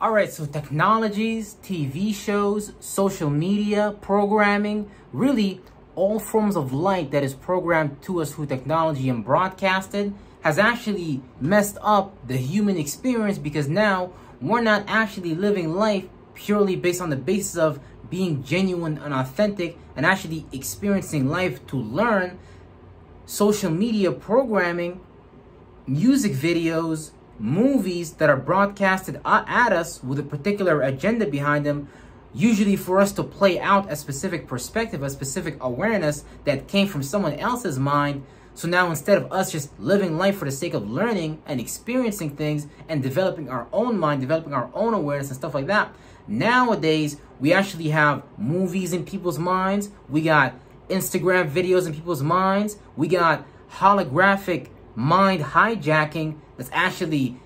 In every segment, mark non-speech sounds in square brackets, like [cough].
All right, so technologies, TV shows, social media, programming, really all forms of light that is programmed to us through technology and broadcasted has actually messed up the human experience because now we're not actually living life purely based on the basis of being genuine and authentic and actually experiencing life to learn. Social media programming, music videos, movies that are broadcasted at us with a particular agenda behind them, usually for us to play out a specific perspective, a specific awareness that came from someone else's mind. So now instead of us just living life for the sake of learning and experiencing things and developing our own mind, developing our own awareness and stuff like that, nowadays we actually have movies in people's minds. We got Instagram videos in people's minds. We got holographic mind hijacking that's actually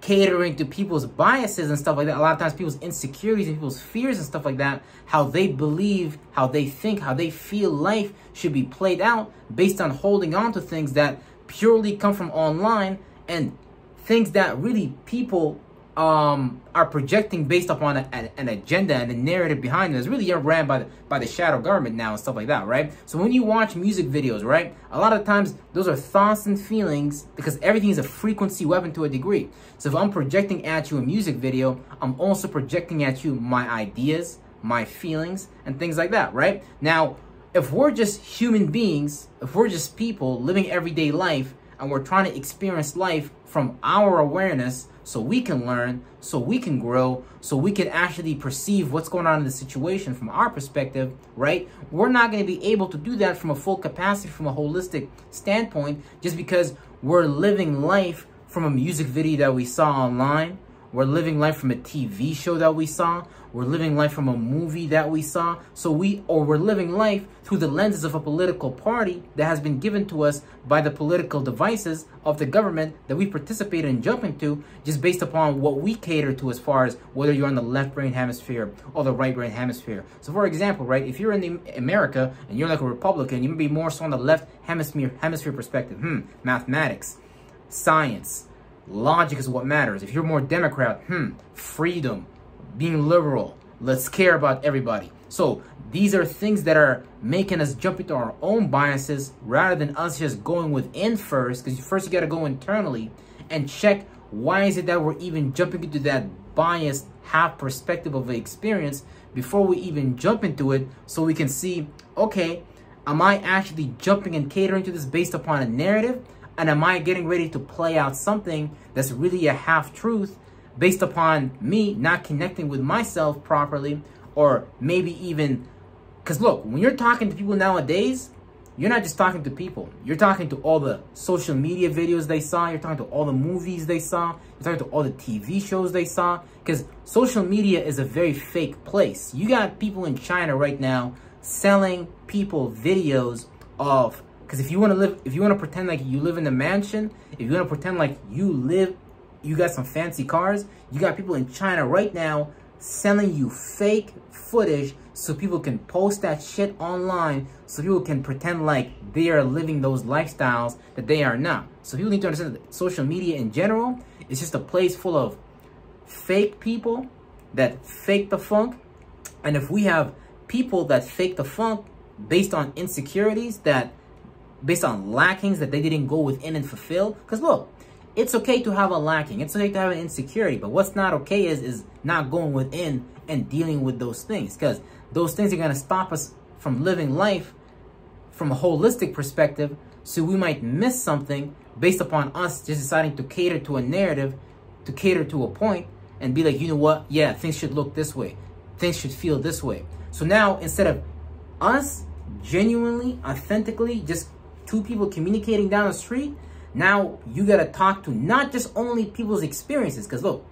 catering to people's biases and stuff like that. A lot of times people's insecurities and people's fears and stuff like that, how they believe, how they think, how they feel life should be played out based on holding on to things that purely come from online and things that really people um, are projecting based upon a, a, an agenda and a narrative behind it is really ran by the, by the shadow government now and stuff like that, right? So when you watch music videos, right, a lot of times those are thoughts and feelings because everything is a frequency weapon to a degree. So if I'm projecting at you a music video, I'm also projecting at you my ideas, my feelings, and things like that, right? Now, if we're just human beings, if we're just people living everyday life, and we're trying to experience life from our awareness so we can learn, so we can grow, so we can actually perceive what's going on in the situation from our perspective, right? We're not going to be able to do that from a full capacity, from a holistic standpoint, just because we're living life from a music video that we saw online, we're living life from a TV show that we saw. We're living life from a movie that we saw. So we, or we're living life through the lenses of a political party that has been given to us by the political devices of the government that we participate in jumping to just based upon what we cater to as far as whether you're on the left brain hemisphere or the right brain hemisphere. So for example, right, if you're in the America and you're like a Republican, you may be more so on the left hemisphere, hemisphere perspective. Hmm, mathematics, science, Logic is what matters. If you're more Democrat, hmm, freedom, being liberal, let's care about everybody. So these are things that are making us jump into our own biases rather than us just going within first. Because first you got to go internally and check why is it that we're even jumping into that biased half perspective of the experience before we even jump into it so we can see, okay, am I actually jumping and catering to this based upon a narrative and am I getting ready to play out something that's really a half truth based upon me not connecting with myself properly or maybe even because look when you're talking to people nowadays you're not just talking to people. You're talking to all the social media videos they saw. You're talking to all the movies they saw. You're talking to all the tv shows they saw. Because social media is a very fake place. You got people in china right now selling people videos of because if you want to live, if you want to pretend like you live in a mansion, if you want to pretend like you live, you got some fancy cars, you got people in China right now selling you fake footage so people can post that shit online so people can pretend like they are living those lifestyles that they are not. So people need to understand that social media in general is just a place full of fake people that fake the funk. And if we have people that fake the funk based on insecurities that based on lackings that they didn't go within and fulfill. Because look, it's okay to have a lacking. It's okay to have an insecurity. But what's not okay is, is not going within and dealing with those things. Because those things are going to stop us from living life from a holistic perspective. So we might miss something based upon us just deciding to cater to a narrative, to cater to a point, and be like, you know what? Yeah, things should look this way. Things should feel this way. So now, instead of us genuinely, authentically, just two people communicating down the street, now you got to talk to not just only people's experiences. Because look,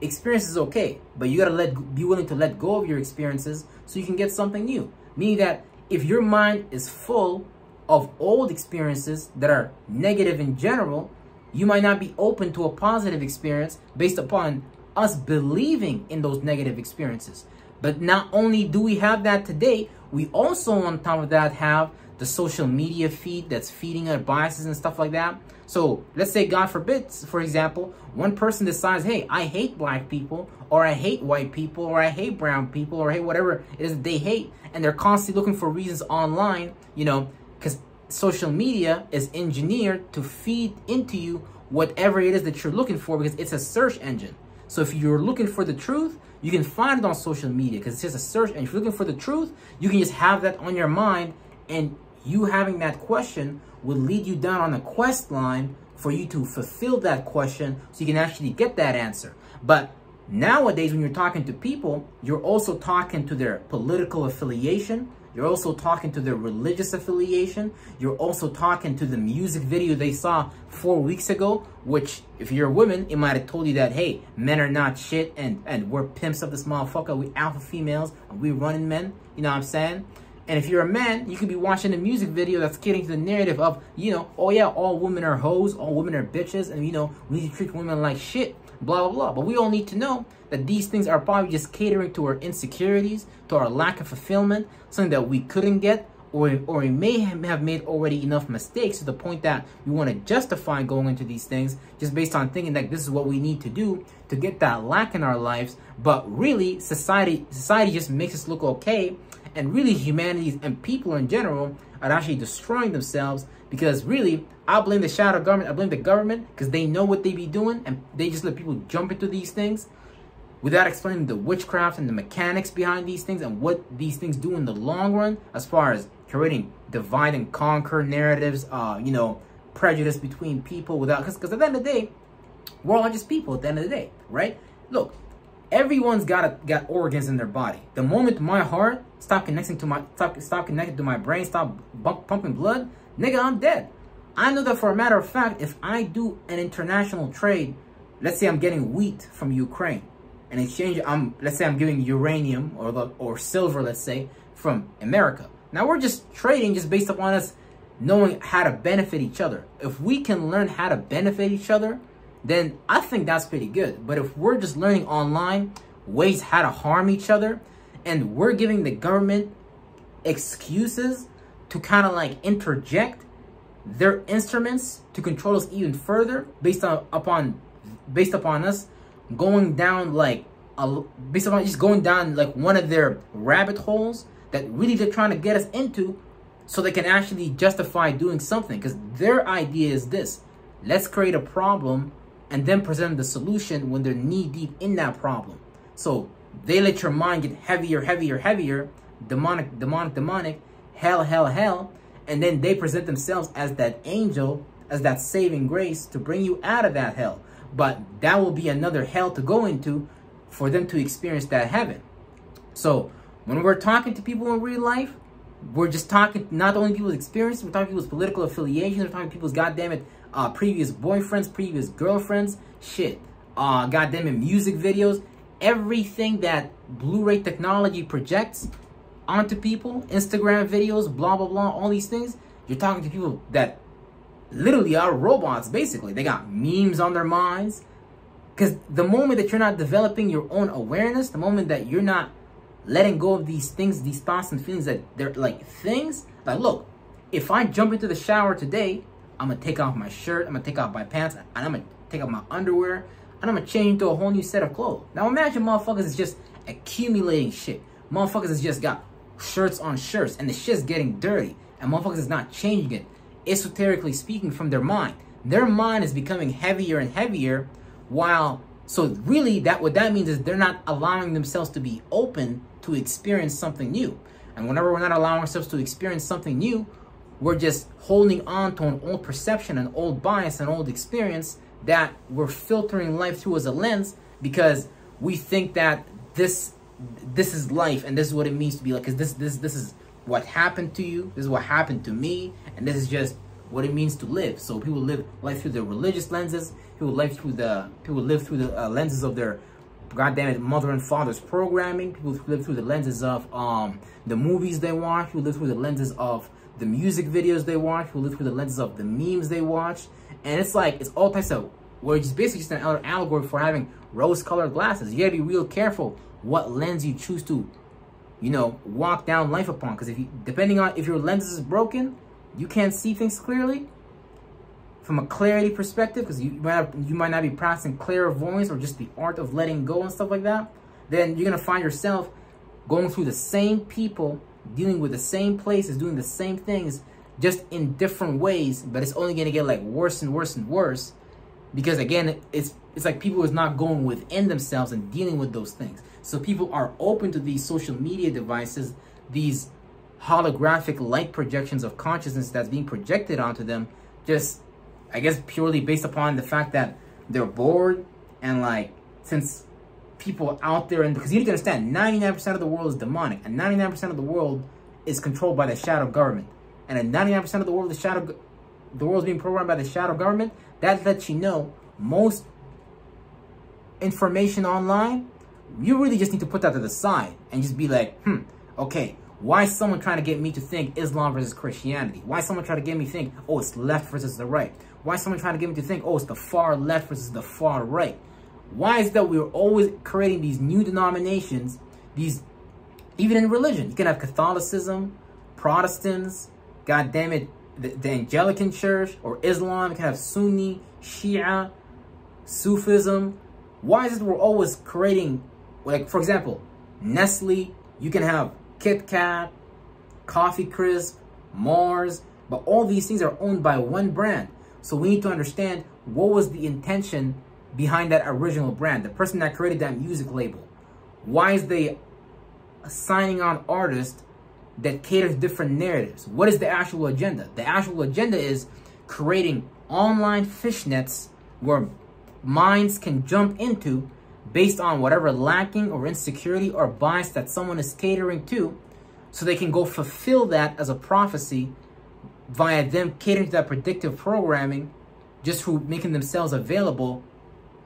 experience is okay, but you got to let be willing to let go of your experiences so you can get something new. Meaning that if your mind is full of old experiences that are negative in general, you might not be open to a positive experience based upon us believing in those negative experiences. But not only do we have that today, we also on top of that have the social media feed that's feeding our biases and stuff like that. So let's say, God forbid, for example, one person decides, hey, I hate black people, or I hate white people, or I hate brown people, or hey, whatever it is they hate, and they're constantly looking for reasons online, you know, because social media is engineered to feed into you whatever it is that you're looking for because it's a search engine. So if you're looking for the truth, you can find it on social media because it's just a search. And if you're looking for the truth, you can just have that on your mind and you having that question will lead you down on a quest line for you to fulfill that question so you can actually get that answer. But nowadays, when you're talking to people, you're also talking to their political affiliation, you're also talking to their religious affiliation. You're also talking to the music video they saw four weeks ago, which if you're a woman, it might have told you that, hey, men are not shit and, and we're pimps of this motherfucker. We alpha females and we running men. You know what I'm saying? And if you're a man, you could be watching a music video that's getting to the narrative of, you know, oh yeah, all women are hoes, all women are bitches, and you know, we need to treat women like shit blah, blah, blah. But we all need to know that these things are probably just catering to our insecurities, to our lack of fulfillment, something that we couldn't get, or, or we may have made already enough mistakes to the point that we want to justify going into these things just based on thinking that this is what we need to do to get that lack in our lives. But really, society society just makes us look okay. And really, humanity and people in general are actually destroying themselves because really, I blame the shadow government. I blame the government because they know what they be doing and they just let people jump into these things without explaining the witchcraft and the mechanics behind these things and what these things do in the long run as far as creating divide and conquer narratives, uh, you know, prejudice between people without, because at the end of the day, we're all just people at the end of the day, right? Look, everyone's got a, got organs in their body. The moment my heart stop connecting to my stop stop connected to my brain, stop bump, pumping blood, nigga, I'm dead. I know that for a matter of fact, if I do an international trade, let's say I'm getting wheat from Ukraine, and exchange, I'm let's say I'm giving uranium or the, or silver, let's say, from America. Now we're just trading just based upon us knowing how to benefit each other. If we can learn how to benefit each other, then I think that's pretty good. But if we're just learning online ways how to harm each other, and we're giving the government excuses to kind of like interject their instruments to control us even further based on upon based upon us going down like a, based upon just going down like one of their rabbit holes that really they're trying to get us into so they can actually justify doing something. Because their idea is this. Let's create a problem and then present the solution when they're knee deep in that problem. So they let your mind get heavier heavier heavier. Demonic demonic demonic. Hell, hell, hell, and then they present themselves as that angel, as that saving grace to bring you out of that hell. But that will be another hell to go into for them to experience that heaven. So when we're talking to people in real life, we're just talking not only people's experience, we're talking people's political affiliations, we're talking people's goddamn it, uh, previous boyfriends, previous girlfriends, shit, uh, goddamn it, music videos, everything that Blu-ray technology projects onto people, Instagram videos, blah, blah, blah, all these things. You're talking to people that literally are robots, basically. They got memes on their minds. Because the moment that you're not developing your own awareness, the moment that you're not letting go of these things, these thoughts and feelings that they're like things, like, look, if I jump into the shower today, I'm going to take off my shirt, I'm going to take off my pants, and I'm going to take off my underwear, and I'm to change into a whole new set of clothes. Now imagine motherfuckers is just accumulating shit. Motherfuckers has just got shirts on shirts and the shit's getting dirty and motherfuckers is not changing it esoterically speaking from their mind their mind is becoming heavier and heavier while so really that what that means is they're not allowing themselves to be open to experience something new and whenever we're not allowing ourselves to experience something new we're just holding on to an old perception an old bias an old experience that we're filtering life through as a lens because we think that this this is life and this is what it means to be like. Because this this this is what happened to you. This is what happened to me. And this is just what it means to live. So people live life through their religious lenses. People live through the people live through the uh, lenses of their goddamn it mother and father's programming. People live through the lenses of um the movies they watch. People live through the lenses of the music videos they watch people live through the lenses of the memes they watch and it's like it's all types of where it's basically just an allegory for having rose colored glasses you gotta be real careful what lens you choose to you know, walk down life upon. Because if you, depending on if your lens is broken, you can't see things clearly from a clarity perspective, because you might you might not be practicing clairvoyance or just the art of letting go and stuff like that. Then you're gonna find yourself going through the same people, dealing with the same places, doing the same things, just in different ways. But it's only gonna get like worse and worse and worse, because again, it's it's like people is not going within themselves and dealing with those things. So people are open to these social media devices, these holographic light projections of consciousness that's being projected onto them, just, I guess, purely based upon the fact that they're bored and like, since people out there, and because you need to understand, 99% of the world is demonic, and 99% of the world is controlled by the shadow government. And 99% of the world is shadow, the world is being programmed by the shadow government. That lets you know most information online you really just need to put that to the side and just be like, hmm, okay, why is someone trying to get me to think Islam versus Christianity? Why is someone trying to get me to think, oh, it's left versus the right? Why is someone trying to get me to think, oh, it's the far left versus the far right? Why is that we're always creating these new denominations, these, even in religion, you can have Catholicism, Protestants, God damn it, the, the Anglican Church or Islam, you can have Sunni, Shia, Sufism. Why is it we're always creating like, for example, Nestle, you can have Kit Kat, Coffee Crisp, Mars, but all these things are owned by one brand. So we need to understand what was the intention behind that original brand, the person that created that music label. Why is they signing on artists that cater to different narratives? What is the actual agenda? The actual agenda is creating online fishnets where minds can jump into based on whatever lacking or insecurity or bias that someone is catering to so they can go fulfill that as a prophecy via them catering to that predictive programming just through making themselves available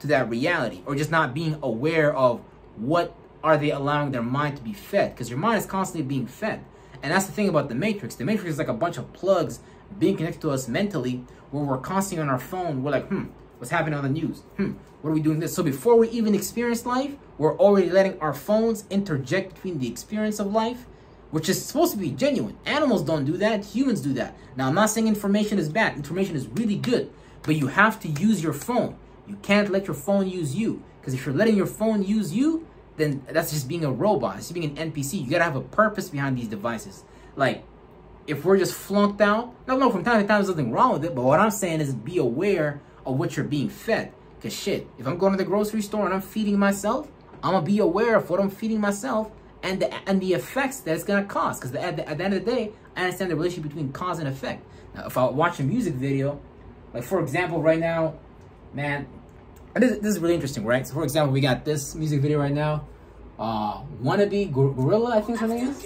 to that reality or just not being aware of what are they allowing their mind to be fed because your mind is constantly being fed and that's the thing about the matrix the matrix is like a bunch of plugs being connected to us mentally where we're constantly on our phone we're like hmm what's happening on the news hmm what are we doing this? So before we even experience life, we're already letting our phones interject between the experience of life, which is supposed to be genuine. Animals don't do that. Humans do that. Now, I'm not saying information is bad. Information is really good, but you have to use your phone. You can't let your phone use you. Because if you're letting your phone use you, then that's just being a robot. It's being an NPC. You gotta have a purpose behind these devices. Like, if we're just flunked out, no, no, from time to time there's nothing wrong with it, but what I'm saying is be aware of what you're being fed. Because shit, if I'm going to the grocery store and I'm feeding myself, I'm to be aware of what I'm feeding myself and the, and the effects that it's to cause. Because at the, at the end of the day, I understand the relationship between cause and effect. Now, if I watch a music video, like for example, right now, man, this, this is really interesting, right? So for example, we got this music video right now. Uh, Wannabe GloRilla, I think name is.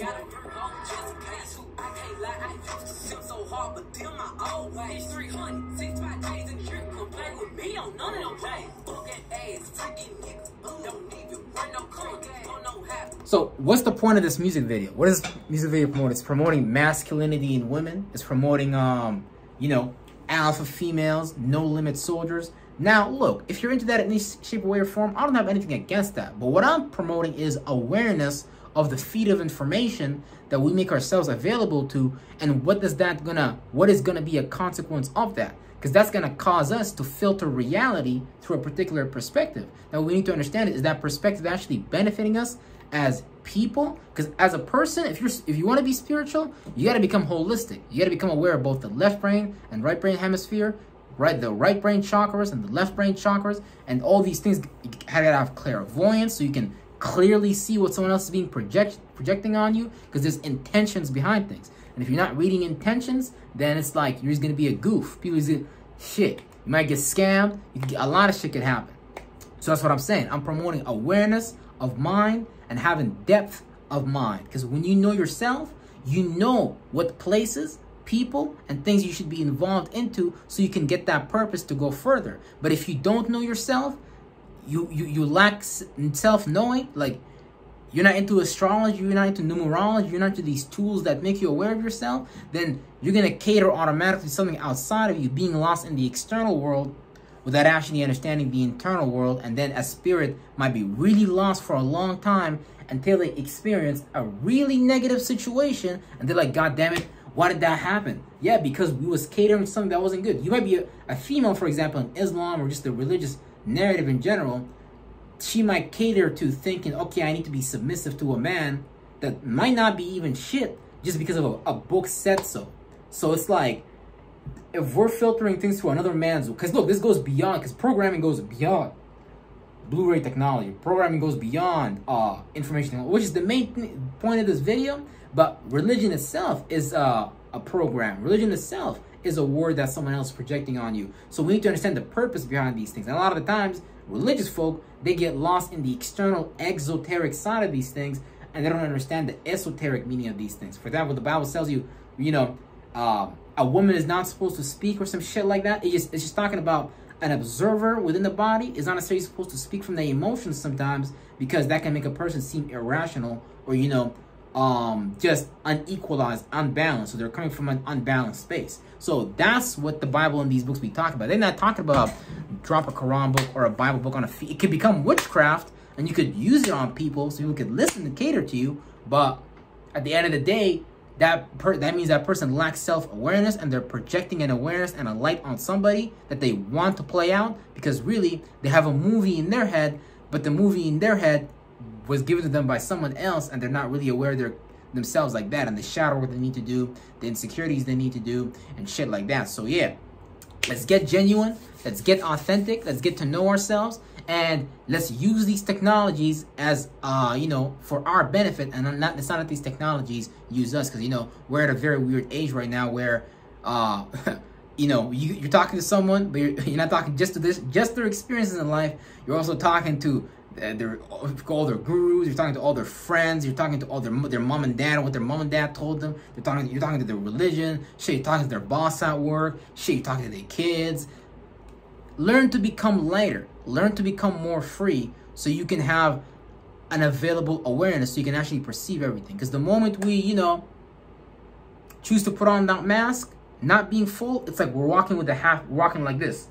So what's the point of this music video? What is this music video promoting? It's promoting masculinity in women. It's promoting, um, you know, alpha females, no limit soldiers. Now, look, if you're into that in any shape, way, or form, I don't have anything against that. But what I'm promoting is awareness of the feed of information that we make ourselves available to, and what does that gonna, what is gonna be a consequence of that? because that's to cause us to filter reality through a particular perspective. Now, we need to understand is that perspective actually benefiting us as people because as a person if you're if you want to be spiritual you got to become holistic you got to become aware of both the left brain and right brain hemisphere right the right brain chakras and the left brain chakras and all these things you gotta have clairvoyance so you can clearly see what someone else is being project projecting on you because there's intentions behind things and if you're not reading intentions, then it's like you're just gonna be a goof. People just shit. You might get scammed. Get, a lot of shit could happen. So that's what I'm saying. I'm promoting awareness of mind and having depth of mind. Because when you know yourself, you know what places, people, and things you should be involved into so you can get that purpose to go further. But if you don't know yourself, you you, you lack self-knowing, like you're not into astrology, you're not into numerology, you're not into these tools that make you aware of yourself, then you're going to cater automatically to something outside of you, being lost in the external world without actually understanding the internal world. And then a spirit might be really lost for a long time until they experience a really negative situation. And they're like, God damn it, why did that happen? Yeah, because we was catering to something that wasn't good. You might be a, a female, for example, in Islam or just the religious narrative in general. She might cater to thinking, okay, I need to be submissive to a man that might not be even shit just because of a, a book said so. So it's like, if we're filtering things through another man's, because look, this goes beyond, because programming goes beyond Blu-ray technology. Programming goes beyond uh, information, which is the main point of this video. But religion itself is uh, a program. Religion itself is a word that someone else is projecting on you. So we need to understand the purpose behind these things. And a lot of the times, religious folk, they get lost in the external exoteric side of these things and they don't understand the esoteric meaning of these things. For example, the Bible tells you, you know, uh, a woman is not supposed to speak or some shit like that. It just, it's just talking about an observer within the body is not necessarily supposed to speak from their emotions sometimes because that can make a person seem irrational or, you know, um, just unequalized, unbalanced. So they're coming from an unbalanced space. So that's what the Bible and these books be talking about. They're not talking about drop a Quran book or a Bible book on a feed. It could become witchcraft and you could use it on people so people could listen and cater to you. But at the end of the day, that per that means that person lacks self-awareness and they're projecting an awareness and a light on somebody that they want to play out because really they have a movie in their head, but the movie in their head was given to them by someone else and they're not really aware they're themselves like that and the shadow work they need to do, the insecurities they need to do, and shit like that. So yeah, let's get genuine, let's get authentic, let's get to know ourselves, and let's use these technologies as uh you know for our benefit. And not it's not that these technologies use us because you know we're at a very weird age right now where uh [laughs] you know you, you're talking to someone but you're, [laughs] you're not talking just to this just their experiences in life. You're also talking to uh, their all their gurus you're talking to all their friends you're talking to all their their mom and dad what their mom and dad told them. You're talking you're talking to their religion. Shit you're talking to their boss at work. Shit you're talking to their kids. Learn to become lighter. Learn to become more free so you can have an available awareness so you can actually perceive everything. Because the moment we you know choose to put on that mask not being full it's like we're walking with the half walking like this.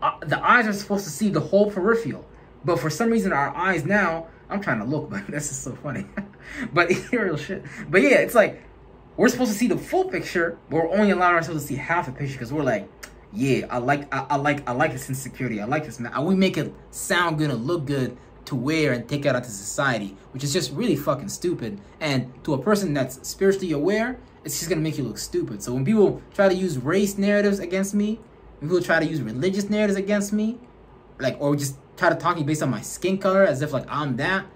Uh, the eyes are supposed to see the whole peripheral but for some reason our eyes now i'm trying to look but [laughs] this is so funny [laughs] but [laughs] real shit but yeah it's like we're supposed to see the full picture but we're only allowing ourselves to see half the picture because we're like yeah, I like I, I, like I like this insecurity. I like this man. We make it sound good and look good to wear and take out into society, which is just really fucking stupid. And to a person that's spiritually aware, it's just gonna make you look stupid. So when people try to use race narratives against me, people try to use religious narratives against me, like or just try to talk to me based on my skin color as if like I'm that,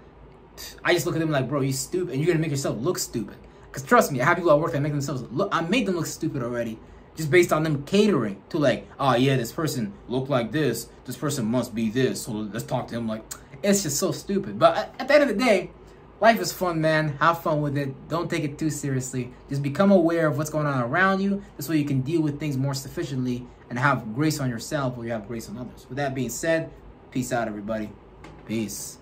I just look at them like, bro, you stupid, and you're gonna make yourself look stupid. Cause trust me, I have people at work that make themselves look. I made them look stupid already just based on them catering to like, oh yeah, this person look like this, this person must be this, so let's talk to him like, it's just so stupid. But uh, at the end of the day, life is fun, man. Have fun with it. Don't take it too seriously. Just become aware of what's going on around you. This way you can deal with things more sufficiently and have grace on yourself or you have grace on others. With that being said, peace out, everybody. Peace.